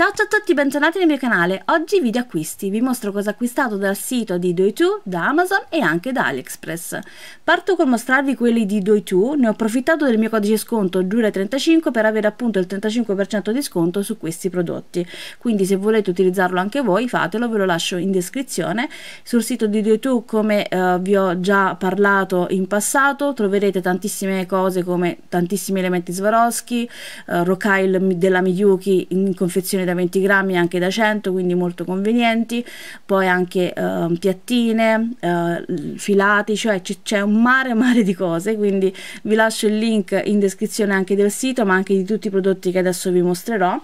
Ciao ciao a tutti, bentornati nel mio canale. Oggi video acquisti. Vi mostro cosa ho acquistato dal sito di Do2, da Amazon e anche da AliExpress. Parto col mostrarvi quelli di Do2. Ne ho approfittato del mio codice sconto Giulia35 per avere appunto il 35% di sconto su questi prodotti. Quindi se volete utilizzarlo anche voi, fatelo, ve lo lascio in descrizione. Sul sito di Do2, come eh, vi ho già parlato in passato, troverete tantissime cose come tantissimi elementi Swarovski, eh, Rocaille della Miyuki in confezione da 20 grammi anche da 100 quindi molto convenienti. Poi anche eh, piattine eh, filati cioè c'è un mare mare di cose quindi vi lascio il link in descrizione anche del sito ma anche di tutti i prodotti che adesso vi mostrerò.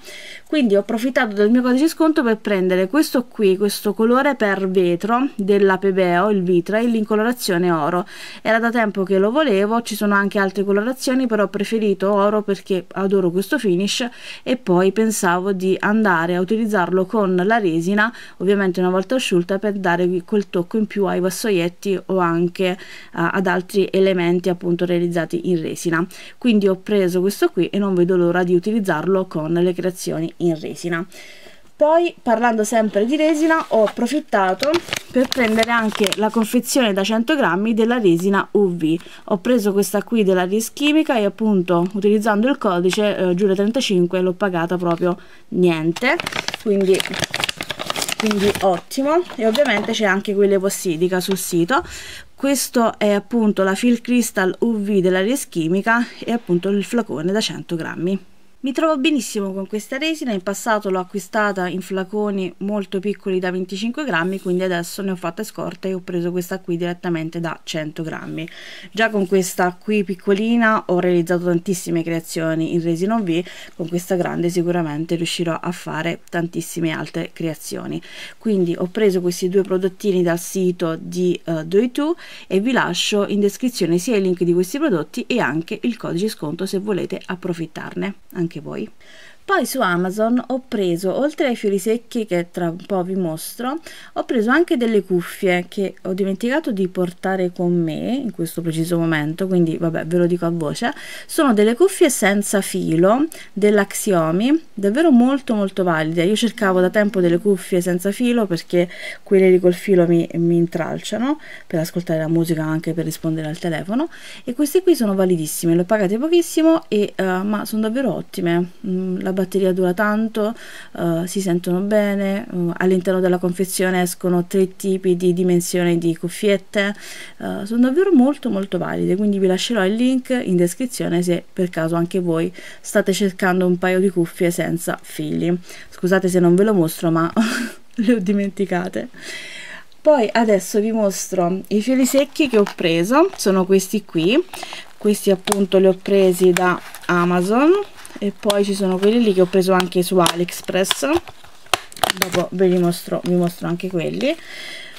Quindi ho approfittato del mio codice sconto per prendere questo qui questo colore per vetro della Pebeo il Vitrail in colorazione oro. Era da tempo che lo volevo ci sono anche altre colorazioni però ho preferito oro perché adoro questo finish e poi pensavo di andare a utilizzarlo con la resina ovviamente una volta asciutta per dare quel tocco in più ai vassoietti o anche uh, ad altri elementi appunto realizzati in resina. Quindi ho preso questo qui e non vedo l'ora di utilizzarlo con le creazioni in resina poi parlando sempre di resina ho approfittato per prendere anche la confezione da 100 grammi della resina UV ho preso questa qui della Ris Chimica e appunto utilizzando il codice eh, Giulia 35 l'ho pagata proprio niente. Quindi quindi ottimo. E ovviamente c'è anche quelle possidica sul sito. Questo è appunto la Fill Crystal UV della Res Chimica e appunto il flacone da 100 grammi mi trovo benissimo con questa resina, in passato l'ho acquistata in flaconi molto piccoli da 25 grammi, quindi adesso ne ho fatta scorta e ho preso questa qui direttamente da 100 grammi. Già con questa qui piccolina ho realizzato tantissime creazioni in resina OV, con questa grande sicuramente riuscirò a fare tantissime altre creazioni. Quindi ho preso questi due prodottini dal sito di uh, Do2 e vi lascio in descrizione sia il link di questi prodotti e anche il codice sconto se volete approfittarne. Anche anche voi poi su Amazon ho preso, oltre ai fiori secchi che tra un po' vi mostro, ho preso anche delle cuffie che ho dimenticato di portare con me in questo preciso momento, quindi vabbè ve lo dico a voce. Sono delle cuffie senza filo della Xiomi, davvero molto molto valide. Io cercavo da tempo delle cuffie senza filo perché quelle lì col filo mi, mi intralciano per ascoltare la musica anche per rispondere al telefono e queste qui sono validissime, le ho pagate pochissimo e, uh, ma sono davvero ottime. Mm, la batteria dura tanto, uh, si sentono bene, uh, all'interno della confezione escono tre tipi di dimensioni di cuffiette, uh, sono davvero molto molto valide, quindi vi lascerò il link in descrizione se per caso anche voi state cercando un paio di cuffie senza fili. Scusate se non ve lo mostro ma le ho dimenticate. Poi adesso vi mostro i fiori secchi che ho preso, sono questi qui, questi appunto li ho presi da Amazon e poi ci sono quelli lì che ho preso anche su AliExpress. Dopo ve li mostro, vi mostro anche quelli.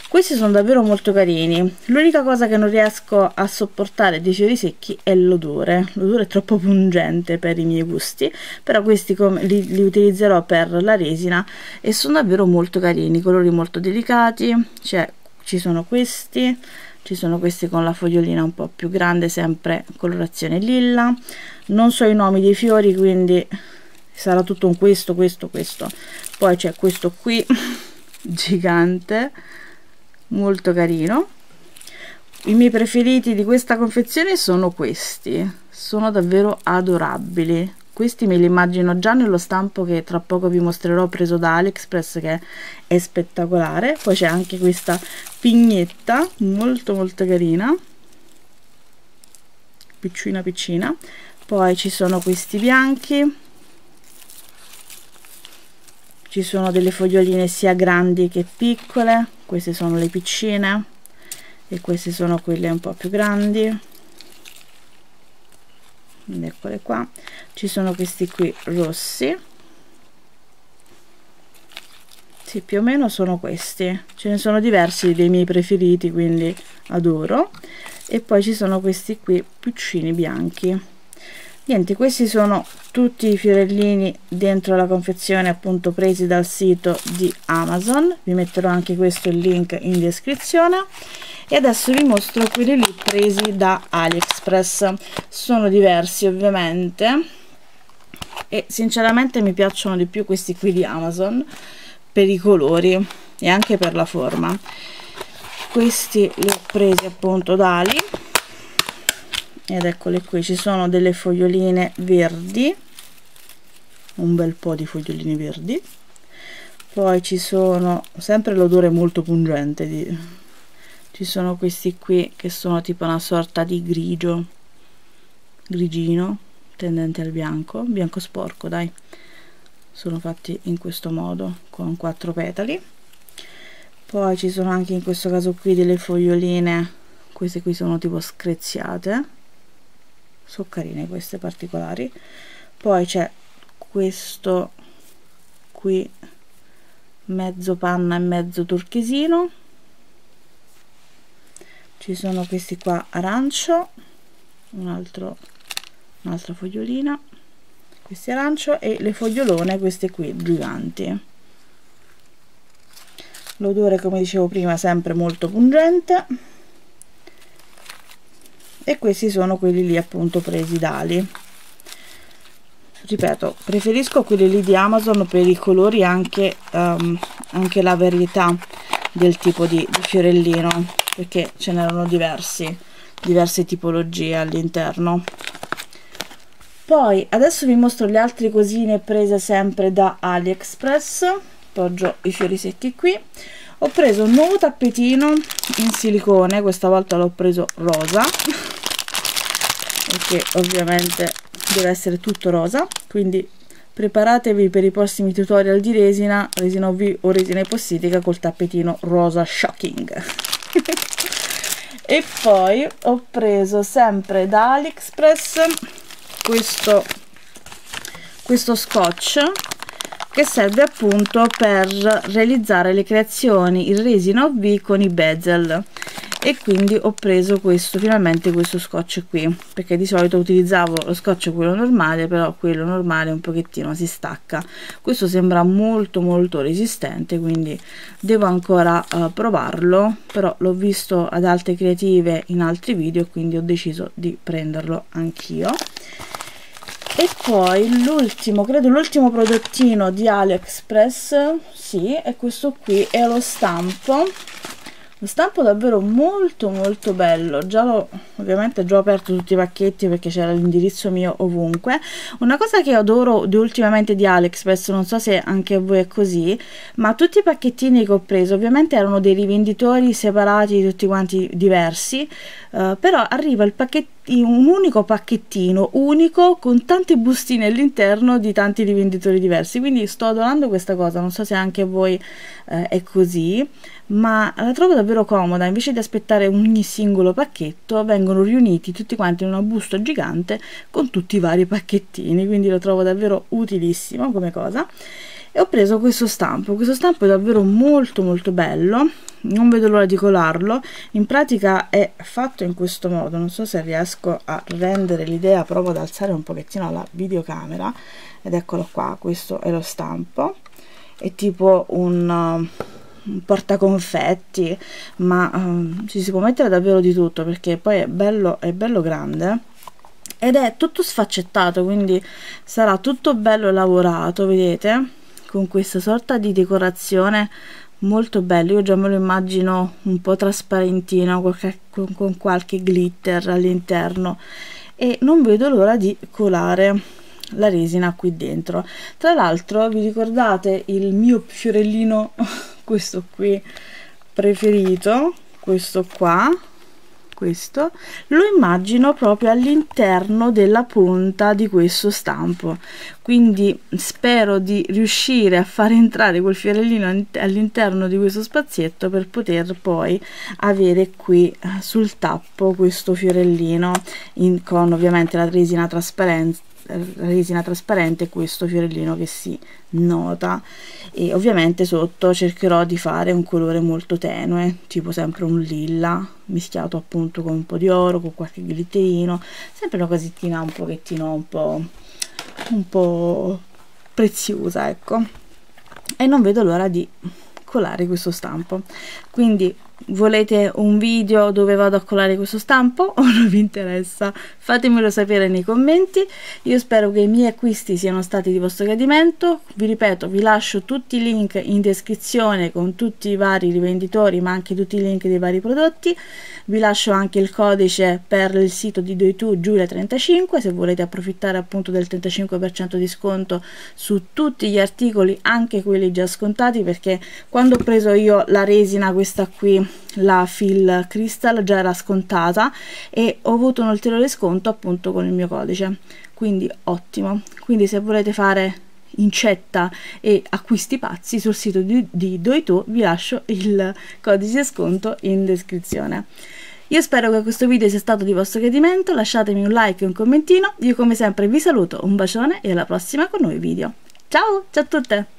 Questi sono davvero molto carini. L'unica cosa che non riesco a sopportare dei fiori secchi è l'odore. L'odore è troppo pungente per i miei gusti però questi li, li, utilizzerò per la resina e sono davvero molto carini colori molto delicati. Cioè ci sono questi ci sono questi con la fogliolina un po' più grande sempre colorazione lilla. Non so i nomi dei fiori quindi sarà tutto un questo questo questo. Poi c'è questo qui gigante molto carino. I miei preferiti di questa confezione sono questi. Sono davvero adorabili questi me li immagino già nello stampo che tra poco vi mostrerò preso da AliExpress che è spettacolare. Poi c'è anche questa pignetta molto molto carina. Piccina piccina. Poi ci sono questi bianchi. Ci sono delle foglioline sia grandi che piccole. Queste sono le piccine. E queste sono quelle un po' più grandi eccole qua. Ci sono questi qui rossi. Sì, più o meno sono questi. Ce ne sono diversi dei miei preferiti quindi adoro. E poi ci sono questi qui piccini bianchi. Niente questi sono tutti i fiorellini dentro la confezione appunto presi dal sito di Amazon. Vi metterò anche questo il link in descrizione e adesso vi mostro quelli lì presi da AliExpress. Sono diversi ovviamente. E sinceramente mi piacciono di più questi qui di Amazon per i colori e anche per la forma. Questi li ho presi appunto da Ali. Ed eccole qui ci sono delle foglioline verdi un bel po' di fogliolini verdi. Poi ci sono sempre l'odore molto pungente di, ci sono questi qui che sono tipo una sorta di grigio grigino tendente al bianco bianco sporco dai. Sono fatti in questo modo con quattro petali. Poi ci sono anche in questo caso qui delle foglioline queste qui sono tipo screziate. Sono carine queste particolari. Poi c'è questo qui mezzo panna e mezzo turchesino ci sono questi qua arancio un altro un'altra fogliolina questi arancio e le fogliolone queste qui giganti. L'odore come dicevo prima sempre molto pungente. E questi sono quelli lì appunto presi da Ali ripeto preferisco quelli lì di Amazon per i colori anche, um, anche la varietà del tipo di, di fiorellino perché ce n'erano diversi diverse tipologie all'interno. Poi adesso vi mostro le altre cosine prese sempre da AliExpress. Poggio i fiori secchi qui. Ho preso un nuovo tappetino in silicone questa volta l'ho preso rosa perché ovviamente deve essere tutto rosa quindi preparatevi per i prossimi tutorial di resina resina OV o resina epossitica col tappetino rosa shocking e poi ho preso sempre da AliExpress questo questo scotch che serve appunto per realizzare le creazioni in resina OV con i bezel. E quindi ho preso questo finalmente questo scotch qui perché di solito utilizzavo lo scotch quello normale però quello normale un pochettino si stacca. Questo sembra molto molto resistente quindi devo ancora uh, provarlo però l'ho visto ad alte creative in altri video quindi ho deciso di prenderlo anch'io e poi l'ultimo credo l'ultimo prodottino di aliexpress sì è questo qui è lo stampo. Lo stampo davvero molto molto bello. Già l'ho ovviamente già ho aperto tutti i pacchetti perché c'era l'indirizzo mio ovunque. Una cosa che adoro di ultimamente di AliExpress non so se anche a voi è così ma tutti i pacchettini che ho preso ovviamente erano dei rivenditori separati tutti quanti diversi uh, però arriva il pacchetto un unico pacchettino unico con tante bustine all'interno di tanti rivenditori diversi. Quindi sto adorando questa cosa non so se anche voi eh, è così ma la trovo davvero comoda. Invece di aspettare ogni singolo pacchetto vengono riuniti tutti quanti in una busta gigante con tutti i vari pacchettini. Quindi lo trovo davvero utilissimo come cosa e ho preso questo stampo questo stampo è davvero molto molto bello non vedo l'ora di colarlo. In pratica è fatto in questo modo non so se riesco a rendere l'idea provo ad alzare un pochettino la videocamera ed eccolo qua questo è lo stampo. È tipo un, uh, un portaconfetti ma um, ci si può mettere davvero di tutto perché poi è bello, è bello grande. Ed è tutto sfaccettato quindi sarà tutto bello lavorato vedete con questa sorta di decorazione molto bello. Io già me lo immagino un po' trasparentino con, con qualche glitter all'interno. E non vedo l'ora di colare la resina qui dentro. Tra l'altro vi ricordate il mio fiorellino questo qui preferito questo qua questo lo immagino proprio all'interno della punta di questo stampo. Quindi spero di riuscire a far entrare quel fiorellino all'interno di questo spazietto per poter poi avere qui eh, sul tappo questo fiorellino in, con ovviamente la resina trasparente resina trasparente questo fiorellino che si nota. E ovviamente sotto cercherò di fare un colore molto tenue tipo sempre un lilla mischiato appunto con un po' di oro con qualche glitterino sempre una cosettina un pochettino un po' un po' preziosa ecco. E non vedo l'ora di colare questo stampo. Quindi Volete un video dove vado a colare questo stampo o non vi interessa? Fatemelo sapere nei commenti. Io spero che i miei acquisti siano stati di vostro gradimento. Vi ripeto, vi lascio tutti i link in descrizione con tutti i vari rivenditori, ma anche tutti i link dei vari prodotti. Vi lascio anche il codice per il sito di DoiTu Giulia35 se volete approfittare appunto del 35% di sconto su tutti gli articoli, anche quelli già scontati, perché quando ho preso io la resina questa qui la Fill Crystal già era scontata e ho avuto un ulteriore sconto appunto con il mio codice. Quindi ottimo. Quindi se volete fare incetta e acquisti pazzi sul sito di, di Doito vi lascio il codice sconto in descrizione. Io spero che questo video sia stato di vostro gradimento, lasciatemi un like e un commentino, io come sempre vi saluto, un bacione e alla prossima con nuovi video. Ciao, ciao a tutte!